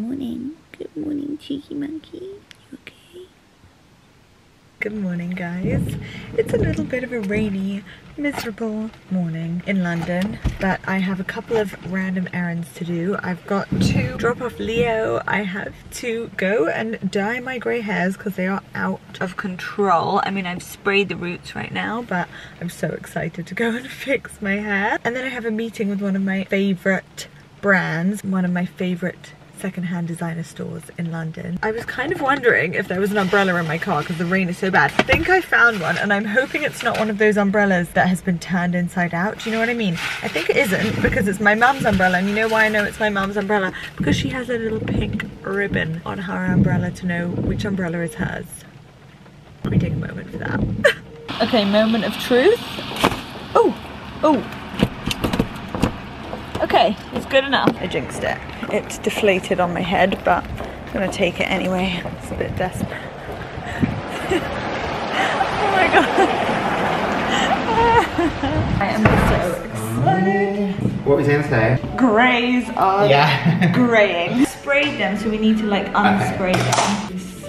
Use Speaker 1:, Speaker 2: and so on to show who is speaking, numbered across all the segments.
Speaker 1: morning. Good morning, cheeky monkey. You okay? Good morning, guys. It's a little bit of a rainy, miserable morning in London, but I have a couple of random errands to do. I've got to drop off Leo. I have to go and dye my grey hairs because they are out of control. I mean, I've sprayed the roots right now, but I'm so excited to go and fix my hair. And then I have a meeting with one of my favorite brands, one of my favorite secondhand designer stores in London. I was kind of wondering if there was an umbrella in my car because the rain is so bad. I think I found one and I'm hoping it's not one of those umbrellas that has been turned inside out. Do you know what I mean? I think it isn't because it's my mum's umbrella and you know why I know it's my mum's umbrella? Because she has a little pink ribbon on her umbrella to know which umbrella is hers. Let me take a moment for that. okay, moment of truth. Oh, oh, Okay, it's good enough. I jinxed it. It's deflated on my head, but I'm gonna take it anyway. It's a bit desperate. oh my god. I am so excited.
Speaker 2: What was you gonna?
Speaker 1: Greys are
Speaker 2: Yeah.
Speaker 1: graying. Sprayed them, so we need to like unspray them. This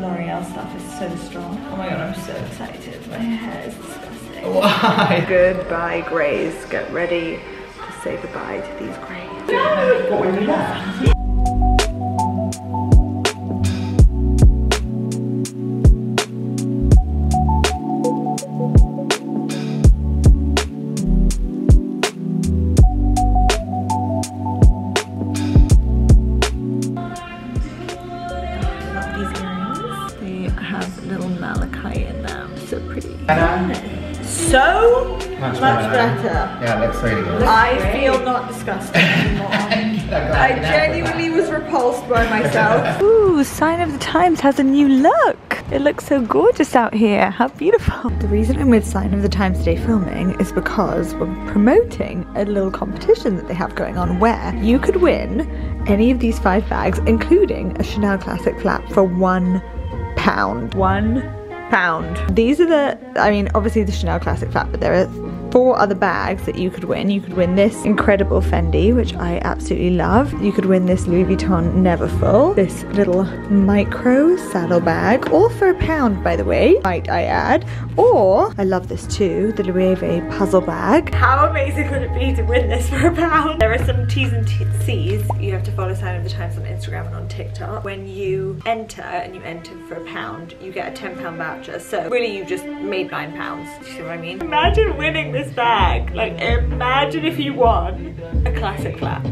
Speaker 1: L'Oreal stuff is so strong. Oh my god, I'm so excited. My hair is disgusting.
Speaker 2: Why?
Speaker 1: Goodbye, greys. Get ready to say goodbye to these greys.
Speaker 2: Better. Yeah, looks really good.
Speaker 1: I feel not disgusted anymore. I genuinely was repulsed by myself. Ooh, Sign of the Times has a new look. It looks so gorgeous out here. How beautiful. The reason I'm with Sign of the Times today filming is because we're promoting a little competition that they have going on where you could win any of these five bags, including a Chanel Classic flap for one pound. One pound. These are the, I mean, obviously the Chanel Classic flap, but there are four other bags that you could win. You could win this incredible Fendi, which I absolutely love. You could win this Louis Vuitton Neverfull, this little micro saddle bag, all for a pound, by the way, might I add. Or, I love this too, the Loewe puzzle bag. How amazing would it be to win this for a pound? There are some T's and T- C's. You have to follow Sign of the Times on Instagram and on TikTok. When you enter and you enter for a pound, you get a 10 pound voucher. So really you just made nine pounds. You see what I mean? Imagine winning this bag. Like imagine if you won a classic flap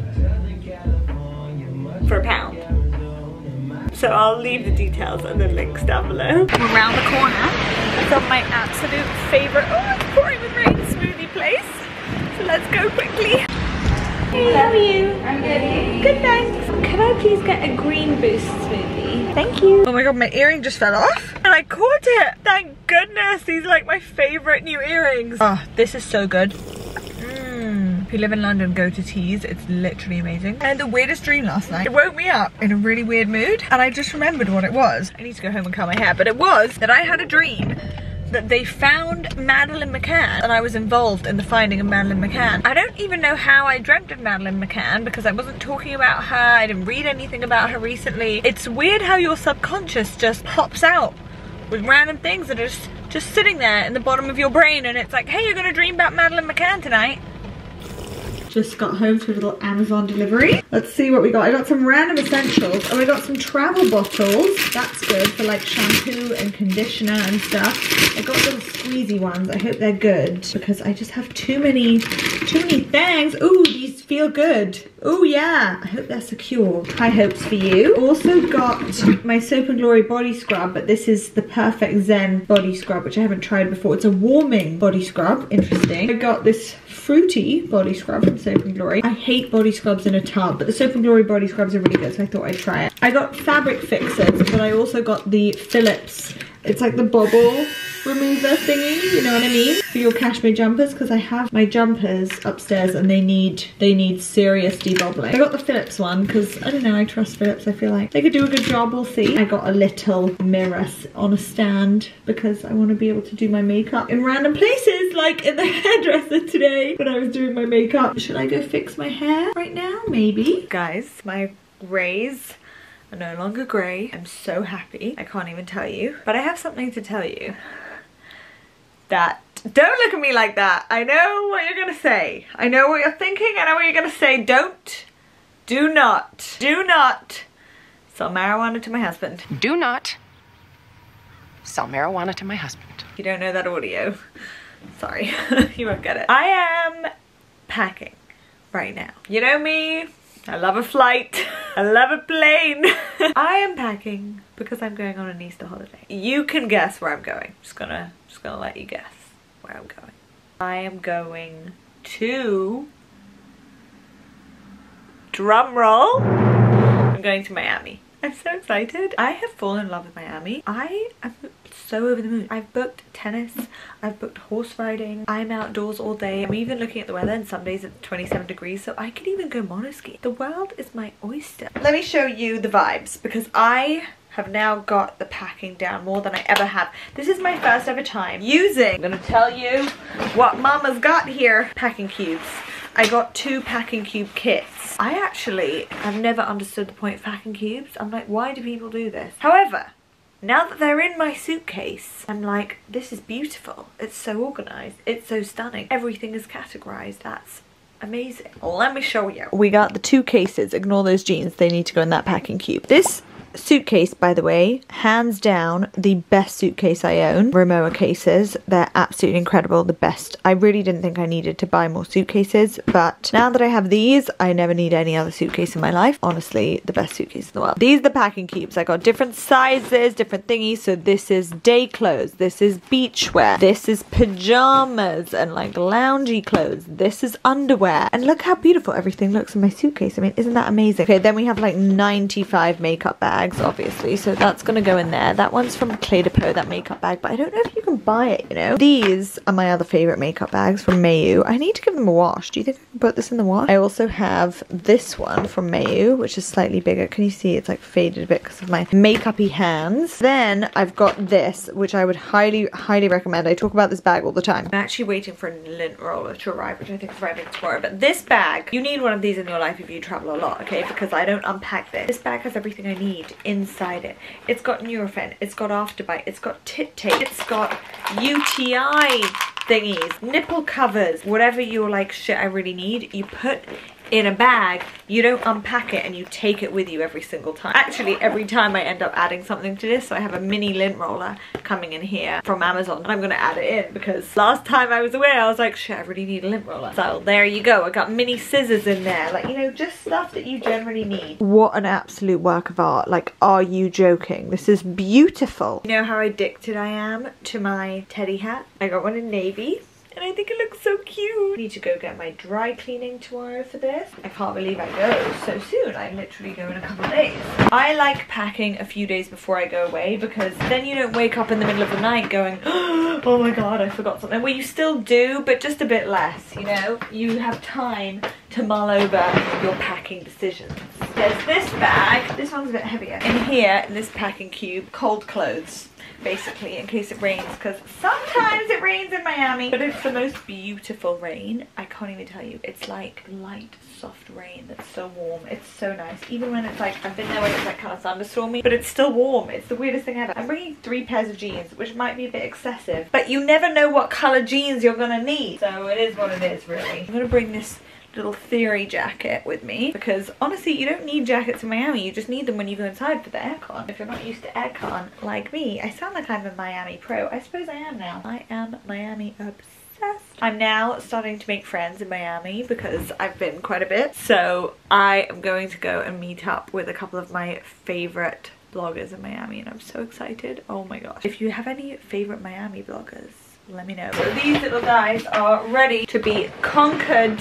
Speaker 1: for a pound. So I'll leave the details and the links down below. We're around the corner from my absolute favorite, oh it's pouring with rain smoothie place. So let's go quickly. Hey, how are you? I'm good. Good, thanks. Can I please get a green boost smoothie? Thank you. Oh my god, my earring just fell off. And I caught it. Thank goodness. These are like my favorite new earrings. Oh, this is so good. Mm. If you live in London, go to Tees. It's literally amazing. I had the weirdest dream last night. It woke me up in a really weird mood. And I just remembered what it was. I need to go home and curl my hair. But it was that I had a dream that they found Madeleine McCann and I was involved in the finding of Madeleine McCann. I don't even know how I dreamt of Madeleine McCann because I wasn't talking about her, I didn't read anything about her recently. It's weird how your subconscious just pops out with random things that are just, just sitting there in the bottom of your brain and it's like, hey, you're gonna dream about Madeleine McCann tonight. Just got home to a little Amazon delivery. Let's see what we got. I got some random essentials. Oh, I got some travel bottles. That's good for like shampoo and conditioner and stuff. I got little squeezy ones. I hope they're good because I just have too many, too many things. Ooh, feel good. Oh yeah, I hope they're secure. High hopes for you. Also got my Soap and Glory body scrub, but this is the Perfect Zen body scrub, which I haven't tried before. It's a warming body scrub. Interesting. I got this fruity body scrub from Soap and Glory. I hate body scrubs in a tub, but the Soap and Glory body scrubs are really good, so I thought I'd try it. I got fabric fixers, but I also got the Philips. It's like the bubble remover thingy, you know what I mean? For your cashmere jumpers, because I have my jumpers upstairs and they need they need serious debubbling. I got the Philips one because I don't know, I trust Philips. I feel like they could do a good job, we'll see. I got a little mirror on a stand because I want to be able to do my makeup in random places, like in the hairdresser today when I was doing my makeup. Should I go fix my hair right now? Maybe. Guys, my Grays are no longer grey. I'm so happy. I can't even tell you. But I have something to tell you. That don't look at me like that. I know what you're gonna say. I know what you're thinking. I know what you're gonna say. Don't. Do not. Do not sell marijuana to my husband.
Speaker 3: Do not sell marijuana to my husband.
Speaker 1: You don't know that audio. Sorry, you won't get it. I am packing right now. You know me, I love a flight. I love a plane. I am packing because I'm going on an Easter holiday. You can guess where I'm going. Just gonna, just gonna let you guess where I'm going. I am going to, drum roll, I'm going to Miami. I'm so excited. I have fallen in love with Miami. I am so over the moon. I've booked tennis, I've booked horse riding, I'm outdoors all day. I'm even looking at the weather and some days it's 27 degrees so I could even go monoski. The world is my oyster. Let me show you the vibes because I have now got the packing down more than I ever have. This is my first ever time using, I'm gonna tell you what mama's got here. Packing cubes. I got two packing cube kits. I actually have never understood the point of packing cubes. I'm like, why do people do this? However, now that they're in my suitcase, I'm like, this is beautiful. It's so organized. It's so stunning. Everything is categorized. That's amazing. Let me show you. We got the two cases. Ignore those jeans. They need to go in that packing cube. This suitcase, by the way, hands down the best suitcase I own. Rimowa cases, they're absolutely incredible, the best. I really didn't think I needed to buy more suitcases, but now that I have these, I never need any other suitcase in my life. Honestly, the best suitcase in the world. These are the packing cubes. I got different sizes, different thingies. So this is day clothes, this is beachwear, this is pajamas and like loungy clothes, this is underwear. And look how beautiful everything looks in my suitcase. I mean, isn't that amazing? Okay, then we have like 95 makeup bags bags, obviously, so that's gonna go in there. That one's from Clé de Peau, that makeup bag, but I don't know if you can buy it, you know? These are my other favorite makeup bags from Mayu. I need to give them a wash. Do you think I can put this in the wash? I also have this one from Mayu, which is slightly bigger. Can you see it's like faded a bit because of my makeupy hands? Then I've got this, which I would highly, highly recommend. I talk about this bag all the time. I'm actually waiting for a lint roller to arrive, which I think is arriving tomorrow. But this bag, you need one of these in your life if you travel a lot, okay? Because I don't unpack this. This bag has everything I need inside it. It's got Nurofen, it's got Afterbite, it's got tit tape, it's got UTI thingies, nipple covers, whatever you're like, shit I really need, you put in a bag, you don't unpack it and you take it with you every single time. Actually, every time I end up adding something to this, so I have a mini lint roller coming in here from Amazon I'm gonna add it in because last time I was away, I was like, shit, I really need a lint roller. So there you go, I got mini scissors in there, like, you know, just stuff that you generally need. What an absolute work of art. Like, are you joking? This is beautiful. You know how addicted I am to my teddy hat? I got one in navy and I think it looks so cute. I need to go get my dry cleaning tomorrow for this. I can't believe I go so soon. I literally go in a couple days. I like packing a few days before I go away because then you don't wake up in the middle of the night going, oh my god, I forgot something. Well, you still do, but just a bit less, you know? You have time to mull over your packing decisions. There's this bag. This one's a bit heavier. In here, in this packing cube, cold clothes basically in case it rains because sometimes it rains in Miami. But it's the most beautiful rain. I can't even tell you. It's like light soft rain that's so warm. It's so nice. Even when it's like I've been there when it's like kind of thunderstormy but it's still warm. It's the weirdest thing ever. I'm bringing three pairs of jeans which might be a bit excessive but you never know what color jeans you're gonna need. So it is what it is really. I'm gonna bring this little theory jacket with me. Because honestly you don't need jackets in Miami. You just need them when you go inside for the aircon. If you're not used to aircon like me I sound like I'm a Miami pro. I suppose I am now. I am Miami obsessed. I'm now starting to make friends in Miami because I've been quite a bit. So I am going to go and meet up with a couple of my favorite bloggers in Miami and I'm so excited. Oh my gosh. If you have any favorite Miami bloggers let me know. So these little guys are ready to be conquered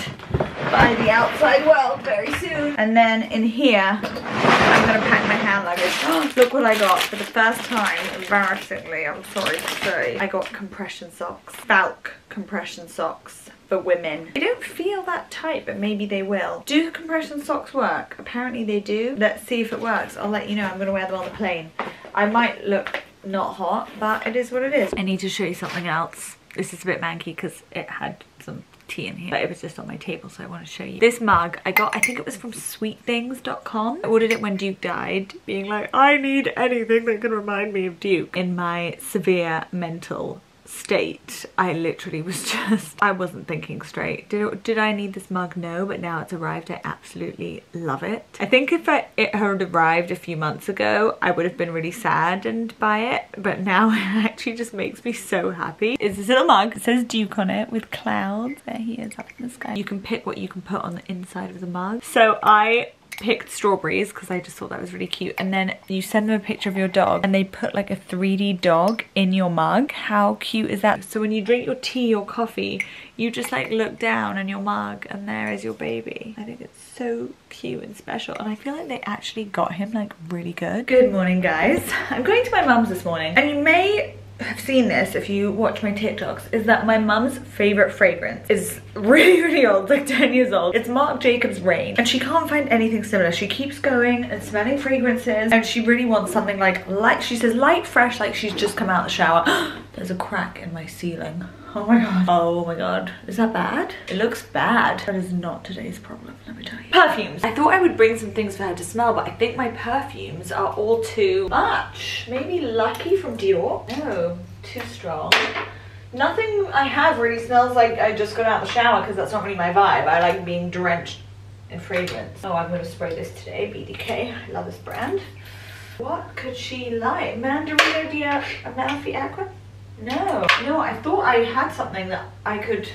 Speaker 1: by the outside world very soon. And then in here, I'm gonna pack my hand luggage. Look what I got for the first time, embarrassingly, I'm sorry to say. I got compression socks, Falke compression socks for women. They don't feel that tight, but maybe they will. Do compression socks work? Apparently they do. Let's see if it works. I'll let you know. I'm gonna wear them on the plane. I might look not hot, but it is what it is. I need to show you something else. This is a bit manky because it had some tea in here. But it was just on my table, so I want to show you. This mug, I got, I think it was from sweetthings.com. I ordered it when Duke died, being like, I need anything that can remind me of Duke in my severe mental state i literally was just i wasn't thinking straight. Did, did i need this mug? No but now it's arrived. I absolutely love it. I think if I, it had arrived a few months ago i would have been really saddened by it but now it actually just makes me so happy. It's this little mug. It says duke on it with clouds. There he is up in the sky. You can pick what you can put on the inside of the mug. So i picked strawberries because I just thought that was really cute and then you send them a picture of your dog and they put like a 3D dog in your mug. How cute is that? So when you drink your tea or coffee you just like look down in your mug and there is your baby. I think it's so cute and special and I feel like they actually got him like really good. Good morning guys. I'm going to my mum's this morning and you may have seen this if you watch my TikToks is that my mum's favorite fragrance is really really old like 10 years old. It's Marc Jacobs Rain. And she can't find anything similar. She keeps going and smelling fragrances and she really wants something like light she says light fresh like she's just come out of the shower. There's a crack in my ceiling Oh my god. Oh my god. Is that bad? It looks bad. That is not today's problem, let me tell you. Perfumes. I thought I would bring some things for her to smell, but I think my perfumes are all too much. Maybe Lucky from Dior? No, too strong. Nothing I have really smells like I just got out of the shower because that's not really my vibe. I like being drenched in fragrance. Oh, I'm going to spray this today, BDK. I love this brand. What could she like? Mandarino di Amalfi Acqua? No, no, I thought I had something that I could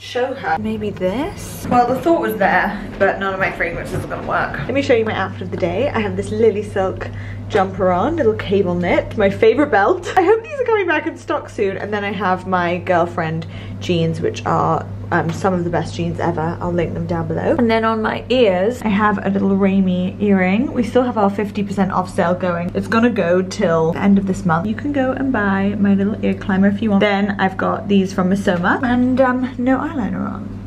Speaker 1: show her. Maybe this? Well, the thought was there, but none of my fragrances are gonna work. Let me show you my outfit of the day. I have this Lily Silk jumper on, little cable knit, my favorite belt. I hope these are coming back in stock soon. And then I have my girlfriend jeans, which are um, some of the best jeans ever. I'll link them down below. And then on my ears, I have a little Raemi earring. We still have our 50% off sale going. It's gonna go till the end of this month. You can go and buy my little ear climber if you want. Then I've got these from Missoma and um, no eyeliner on.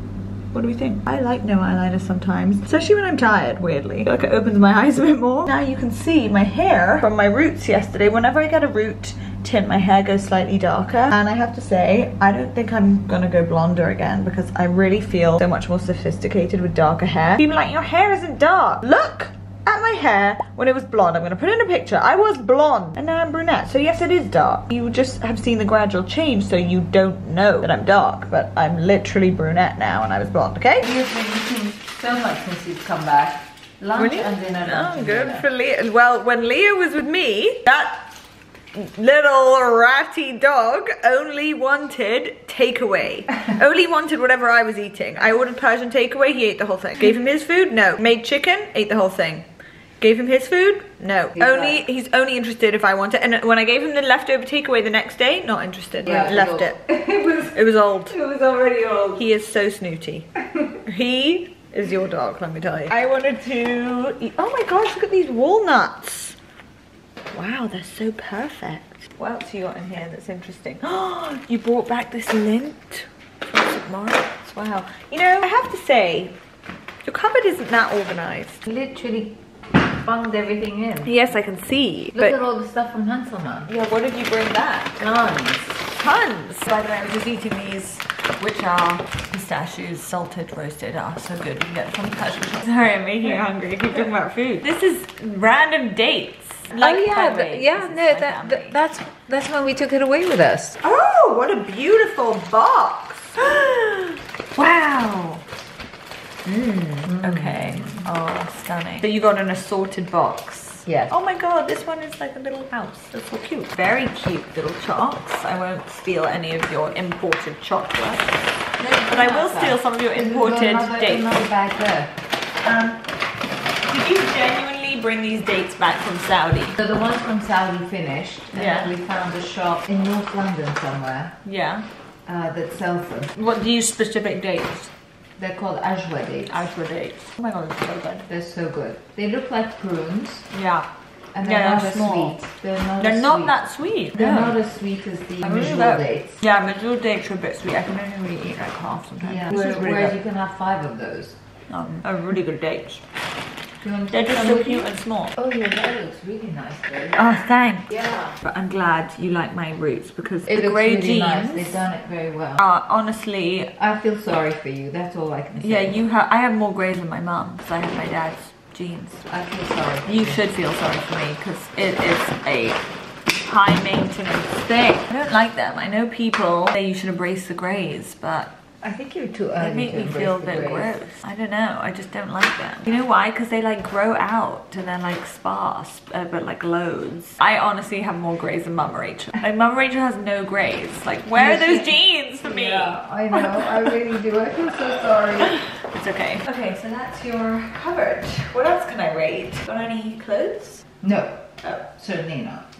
Speaker 1: What do we think? I like no eyeliner sometimes, especially when I'm tired, weirdly. Like it opens my eyes a bit more. Now you can see my hair from my roots yesterday. Whenever I get a root tint, my hair goes slightly darker. And I have to say, I don't think I'm gonna go blonder again because I really feel so much more sophisticated with darker hair. People like, your hair isn't dark. Look! At my hair when it was blonde. I'm gonna put in a picture. I was blonde and now I'm brunette. So yes, it is dark. You just have seen the gradual change so you don't know that I'm dark, but I'm literally brunette now and I was blonde, okay?
Speaker 4: You've been so much since you've come back. Lunch
Speaker 1: Really?
Speaker 4: and dinner. lunch
Speaker 1: Oh, good
Speaker 4: dinner.
Speaker 1: for Leah. Well, when Leah was with me, that little ratty dog only wanted takeaway. only wanted whatever I was eating. I ordered Persian takeaway, he ate the whole thing. Gave him his food? No. Made chicken? Ate the whole thing. Gave him his food? No.
Speaker 4: He's
Speaker 1: only
Speaker 4: like-
Speaker 1: he's only interested if I want it. And when I gave him the leftover takeaway the next day, not interested.
Speaker 4: Yeah,
Speaker 1: left
Speaker 4: it
Speaker 1: it.
Speaker 4: was- it was
Speaker 1: It was old.
Speaker 4: it was already old.
Speaker 1: He is so snooty. he is your dog, let me tell you. I wanted to eat. Oh my gosh, look at these walnuts. Wow, they're so perfect. What else you got in here that's interesting? Oh, you brought back this lint from St. Wow. You know, I have to say, your cupboard isn't that organized.
Speaker 4: Literally bunged everything in.
Speaker 1: Yes, I can see.
Speaker 4: Look
Speaker 1: but
Speaker 4: at all the stuff from Hanselman.
Speaker 1: yeah, what did you bring back?
Speaker 4: Tons.
Speaker 1: Tons. By the way, I was just eating these, which are pistachios, salted, roasted. Ah, so good. You can get them from the. Sorry, I'm making you hungry. I keep talking about food. This is random dates. Like,
Speaker 4: oh yeah,
Speaker 1: by the
Speaker 4: yeah.
Speaker 1: this
Speaker 4: No, that,
Speaker 1: family.
Speaker 4: that that's that's when we took it away with us.
Speaker 1: Oh, what a beautiful box. wow. Mmm, okay. Oh, stunning. So you got an assorted box.
Speaker 4: Yes.
Speaker 1: Oh my god, this one is like a little house. That's so cute. Very cute little chocks. I won't steal any of your imported chocolate. But I will steal some of your imported
Speaker 4: another,
Speaker 1: dates.
Speaker 4: Another bag there.
Speaker 1: Um, did you genuinely bring these dates back from Saudi?
Speaker 4: So the ones from Saudi finished, and
Speaker 1: Yeah.
Speaker 4: we found a shop in North London somewhere
Speaker 1: Yeah.
Speaker 4: uh, that sells them.
Speaker 1: What do you use specific dates?
Speaker 4: They're called Ajwa dates.
Speaker 1: Ashwa dates. Oh my god, they're so good.
Speaker 4: They're so good. They look like prunes,
Speaker 1: Yeah.
Speaker 4: and they're
Speaker 1: Yeah,
Speaker 4: not
Speaker 1: they're
Speaker 4: as
Speaker 1: small.
Speaker 4: sweet. They're not.
Speaker 1: They're not
Speaker 4: sweet.
Speaker 1: that sweet.
Speaker 4: They're
Speaker 1: no.
Speaker 4: not as sweet as the
Speaker 1: really
Speaker 4: usual dates.
Speaker 1: Yeah, Madrid dates are a bit sweet. I can only really eat like half sometimes.
Speaker 4: Yeah.
Speaker 1: This
Speaker 4: Where,
Speaker 1: is really
Speaker 4: whereas
Speaker 1: good.
Speaker 4: you can have five of those.
Speaker 1: Um, a really good dates.
Speaker 4: Do you want to
Speaker 1: They're just so cute and small.
Speaker 4: Oh yeah, that looks really nice though.
Speaker 1: Oh, thanks.
Speaker 4: Yeah.
Speaker 1: But I'm glad you like my roots because
Speaker 4: It
Speaker 1: the grey
Speaker 4: really
Speaker 1: jeans
Speaker 4: nice. They've done it very well.
Speaker 1: are honestly,
Speaker 4: I feel sorry for you. That's all I can say.
Speaker 1: yeah, you have. I have more greys than my mum because I have my dad's jeans.
Speaker 4: I feel sorry. For
Speaker 1: You should feel sorry for me because it is a high maintenance thing. I don't like them. I know people say you should embrace the greys, but
Speaker 4: I think you're too
Speaker 1: they make
Speaker 4: to
Speaker 1: me feel a bit gross. I don't know. I just don't like them. You know why? Because they like grow out and they're like sparse, uh, but like loads. I honestly have more greys than Mama Rachel. Like Mama Rachel has no greys. Like where are those jeans for me?
Speaker 4: Yeah, I know. I really do. I feel so sorry.
Speaker 1: It's okay. Okay, so that's your coverage. What else can I rate? Got any clothes?
Speaker 4: No,
Speaker 1: Oh,
Speaker 4: certainly not.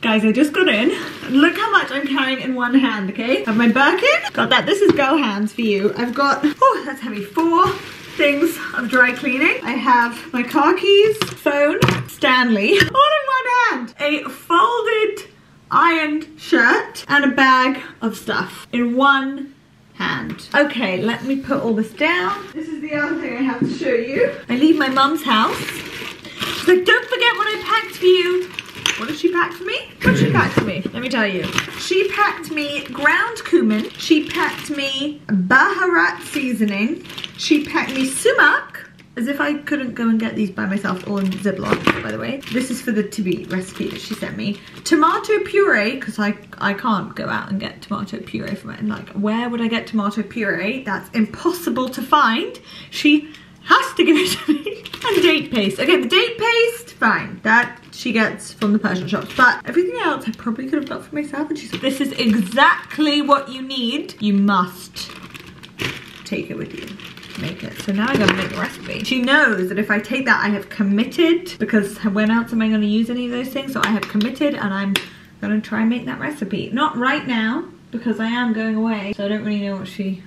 Speaker 1: Guys, I just got in. Look how much I'm carrying in one hand, okay? Have my Birkin. Got that. This is girl hands for you. I've got, oh, that's heavy. Four things of dry cleaning. I have my car keys, phone, Stanley, all in one hand. A folded ironed shirt and a bag of stuff in one hand. Okay, let me put all this down. This is the other thing I have to show you. I leave my mum's house. She's like, don't forget what I packed for you. What did she pack for me? What did she pack for me? Let me tell you. She packed me ground cumin. She packed me Baharat seasoning. She packed me sumac. As if I couldn't go and get these by myself, all in Ziploc, by the way. This is for the to be recipe that she sent me. Tomato puree, because I, I can't go out and get tomato puree from it. And like, where would I get tomato puree? That's impossible to find. She has to give it to me. And date paste. Okay, the date paste, fine. That she gets from the Persian shops. But everything else I probably could have got for myself. And she's like, this is exactly what you need. You must take it with you. Make it. So now I gotta make the recipe. She knows that if I take that, I have committed because when else am I gonna use any of those things? So I have committed and I'm gonna try and make that recipe. Not right now because I am going away. So I don't really know what she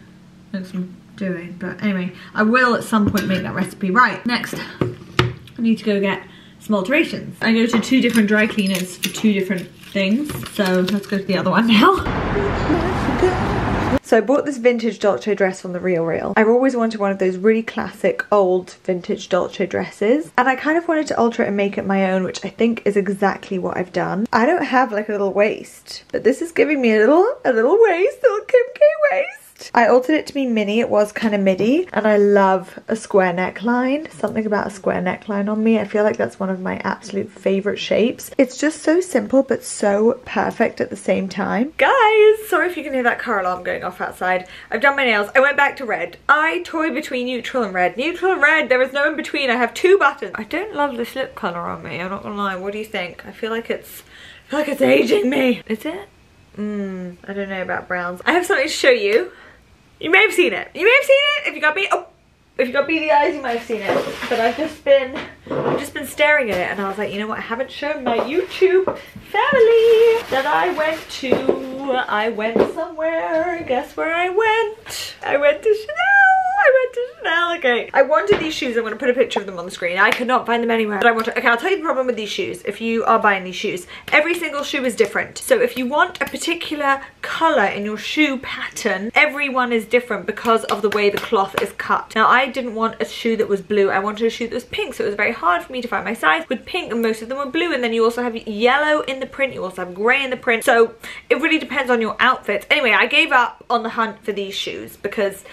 Speaker 1: I'm doing. But anyway, I will at some point make that recipe. Right, next, I need to go get some alterations. I go to two different dry cleaners for two different things. So let's go to the other one now. So I bought this vintage Dolce dress from the Real Real. I've always wanted one of those really classic old vintage Dolce dresses and I kind of wanted to alter it and make it my own which I think is exactly what I've done. I don't have like a little waist but this is giving me a little a little waist, a little Kim K waist. I altered it to be mini, it was kind of midi, and I love a square neckline. Something about a square neckline on me. I feel like that's one of my absolute favourite shapes. It's just so simple but so perfect at the same time. Guys, sorry if you can hear that car alarm going off outside. I've done my nails. I went back to red. I toy between neutral and red. Neutral and red, there is no in between. I have two buttons. I don't love this lip colour on me, I'm not gonna lie. What do you think? I feel like it's, feel like it's aging me. Is it? Mmm, I don't know about browns. I have something to show you. You may have seen it. You may have seen it if you got me. Oh, if you got beady eyes, you might have seen it. But I've just been, I've just been staring at it, and I was like, you know what? I haven't shown my YouTube family that I went to. I went somewhere. Guess where I went? I went to Chanel. To. Okay. I wanted these shoes. I'm going to put a picture of them on the screen. I could not find them anywhere. But I wanted. Okay, I'll tell you the problem with these shoes. If you are buying these shoes, every single shoe is different. So if you want a particular color in your shoe pattern, everyone is different because of the way the cloth is cut. Now, I didn't want a shoe that was blue. I wanted a shoe that was pink. So it was very hard for me to find my size with pink, and most of them were blue. And then you also have yellow in the print. You also have gray in the print. So it really depends on your outfit. Anyway, I gave up on the hunt for these shoes because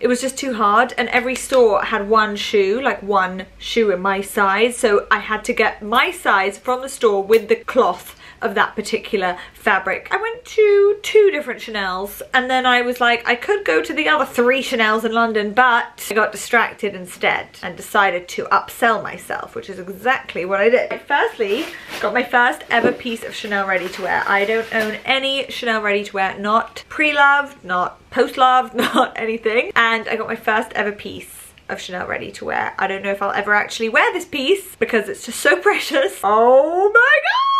Speaker 1: it was just too hard and every store had one shoe like one shoe in my size so I had to get my size from the store with the cloth of that particular fabric. I went to two different Chanel's and then I was like I could go to the other three Chanel's in London but I got distracted instead and decided to upsell myself which is exactly what I did. I firstly got my first ever piece of Chanel ready to wear. I don't own any Chanel ready to wear not pre-loved not post-loved not anything and I got my first ever piece of Chanel ready to wear. I don't know if I'll ever actually wear this piece because it's just so precious. Oh my god!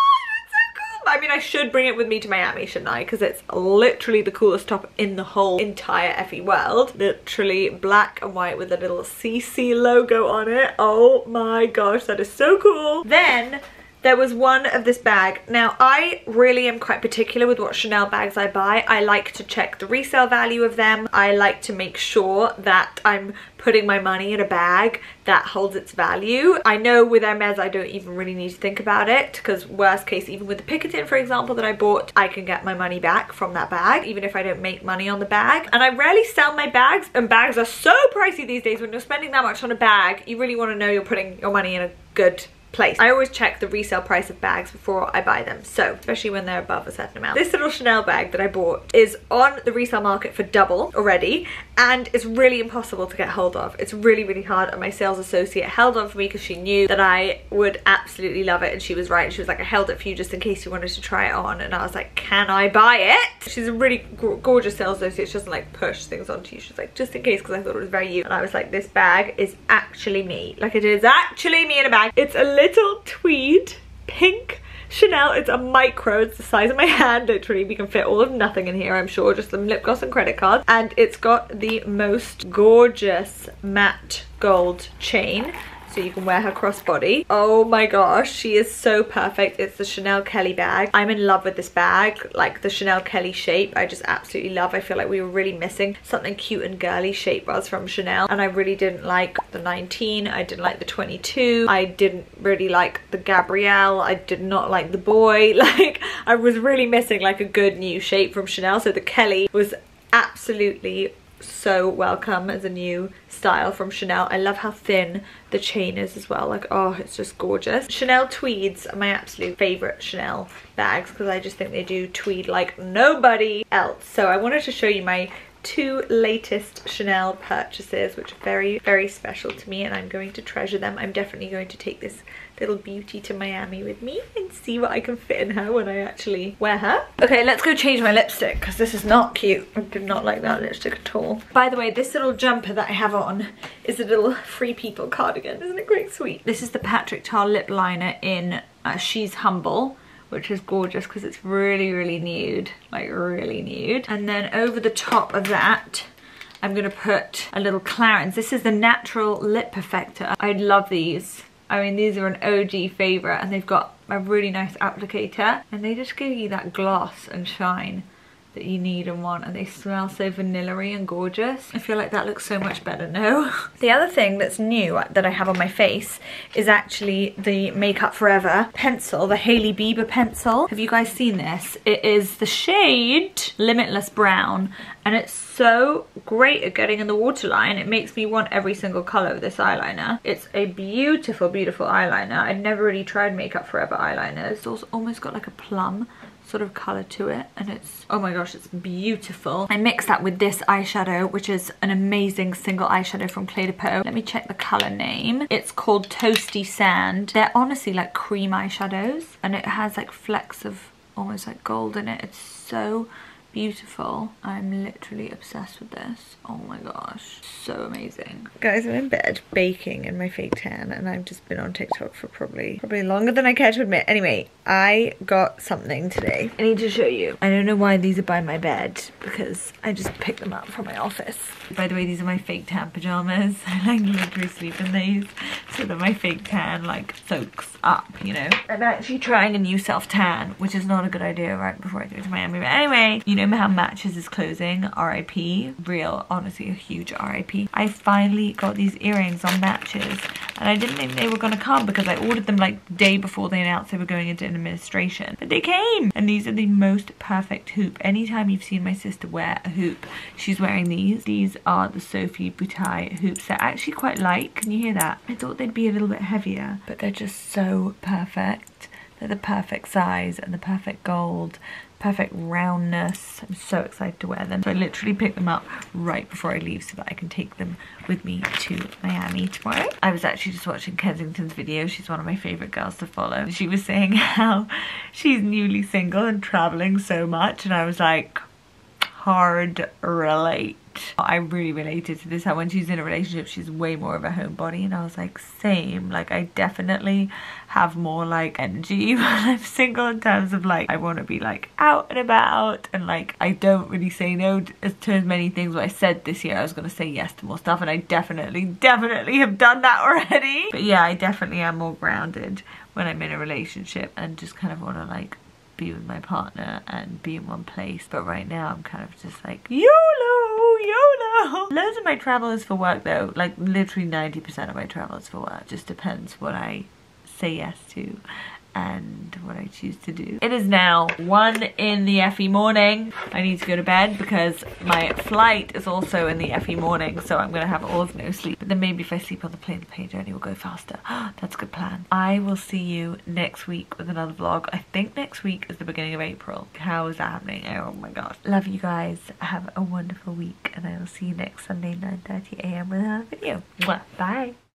Speaker 1: I mean, I should bring it with me to Miami, shouldn't I? Because it's literally the coolest top in the whole entire effie world. Literally black and white with a little CC logo on it. Oh my gosh, that is so cool. Then there was one of this bag. Now, I really am quite particular with what Chanel bags I buy. I like to check the resale value of them. I like to make sure that I'm putting my money in a bag that holds its value. I know with Hermes I don't even really need to think about it because worst case, even with the Picotin, for example, that I bought, I can get my money back from that bag, even if I don't make money on the bag. And I rarely sell my bags, and bags are so pricey these days. When you're spending that much on a bag, you really want to know you're putting your money in a good place. I always check the resale price of bags before I buy them. So, especially when they're above a certain amount. This little Chanel bag that I bought is on the resale market for double already and it's really impossible to get hold of. It's really, really hard and my sales associate held on for me because she knew that I would absolutely love it and she was right. She was like, I held it for you just in case you wanted to try it on and I was like, can I buy it? She's a really gorgeous sales associate. She doesn't like push things onto you. She's like, just in case because I thought it was very you. And I was like, this bag is actually me. Like it is actually me in a bag. It's a little tweed pink Chanel. It's a micro. It's the size of my hand, literally. We can fit all of nothing in here, I'm sure. Just some lip gloss and credit cards. And it's got the most gorgeous matte gold chain so you can wear her crossbody. Oh my gosh, she is so perfect. It's the Chanel Kelly bag. I'm in love with this bag, like the Chanel Kelly shape. I just absolutely love. I feel like we were really missing something cute and girly shape was from Chanel. And I really didn't like the 19. I didn't like the 22. I didn't really like the Gabrielle. I did not like the boy. Like, I was really missing like a good new shape from Chanel. So the Kelly was absolutely so welcome as a new style from Chanel. I love how thin the chain is as well. Like, oh, it's just gorgeous. Chanel tweeds are my absolute favorite Chanel bags because I just think they do tweed like nobody else. So I wanted to show you my two latest Chanel purchases which are very very special to me and I'm going to treasure them. I'm definitely going to take this little beauty to Miami with me and see what I can fit in her when I actually wear her. Okay, let's go change my lipstick because this is not cute. I did not like that lipstick at all. By the way, this little jumper that I have on is a little Free People cardigan. Isn't it great sweet? This is the Patrick Ta lip liner in uh, She's Humble which is gorgeous because it's really, really nude, like really nude. And then over the top of that, I'm gonna put a little Clarins. This is the Natural Lip Perfector. I love these. I mean, these are an OG favorite and they've got a really nice applicator and they just give you that gloss and shine that you need and want and they smell so vanilla and gorgeous. I feel like that looks so much better now. the other thing that's new that I have on my face is actually the Makeup Forever pencil, the Hailey Bieber pencil. Have you guys seen this? It is the shade Limitless Brown and it's so great at getting in the waterline. It makes me want every single colour of this eyeliner. It's a beautiful, beautiful eyeliner. I'd never really tried Makeup Forever For Ever eyeliner. It's also almost got like a plum sort of colour to it and it's oh my gosh it's beautiful. I mixed that with this eyeshadow which is an amazing single eyeshadow from Clé de Peau. Let me check the colour name. It's called Toasty Sand. They're honestly like cream eyeshadows and it has like flecks of almost like gold in it. It's so beautiful. I'm literally obsessed with this. Oh my gosh, so amazing. Guys, I'm in bed baking in my fake tan and I've just been on TikTok for probably probably longer than I care to admit. Anyway, I got something today. I need to show you. I don't know why these are by my bed because I just picked them up from my office. By the way, these are my fake tan pajamas. I like literally sleep in these so that my fake tan like soaks up, you know. I'm actually trying a new self tan, which is not a good idea right before I go to Miami. But anyway, you know how Matches is closing, RIP. Real, honestly, a huge RIP. I finally got these earrings on Matches and I didn't think they were gonna come because I ordered them like the day before they announced they were going into administration. But they came! And these are the most perfect hoop. Anytime you've seen my sister wear a hoop, she's wearing these. These are the Sophie Buhai hoops. They're actually quite light. Can you hear that? I thought they'd be a little bit heavier, but they're just so perfect. They're the perfect size and the perfect gold perfect roundness. I'm so excited to wear them. So I literally picked them up right before I leave so that I can take them with me to Miami tomorrow. I was actually just watching Kensington's video. She's one of my favorite girls to follow. She was saying how she's newly single and traveling so much and I was like, hard relate I really related to this, how when she's in a relationship, she's way more of a homebody. And I was like, same. Like, I definitely have more like energy when I'm single in terms of like, I want to be like out and about. And like, I don't really say no to as many things. What I said this year, I was going to say yes to more stuff. And I definitely, definitely have done that already. But yeah, I definitely am more grounded when I'm in a relationship and just kind of want to like be with my partner and be in one place. But right now I'm kind of just like, YOLO, YOLO. Loads of my travel is for work though. Like literally 90% of my travel is for work. Just depends what I say yes to and what I choose to do. It is now one in the FE morning. I need to go to bed because my flight is also in the FE morning, so I'm gonna have almost no sleep. But then maybe if I sleep on the plane, the plane journey will go faster. That's a good plan. I will see you next week with another vlog. I think next week is the beginning of April. How is that happening? Oh my gosh. Love you guys. Have a wonderful week and I will see you next Sunday 9.30am with another video. Bye.